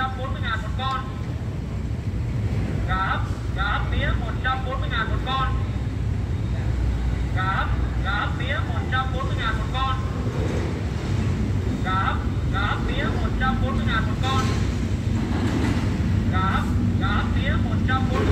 140 ngàn một con. Gà hấp, gà hấp mía 140 ngàn một con. Gà hấp, gà hấp mía 140 ngàn một con. Gà hấp, gà hấp mía 140 ngàn một con. Gà hấp, gà hấp mía 140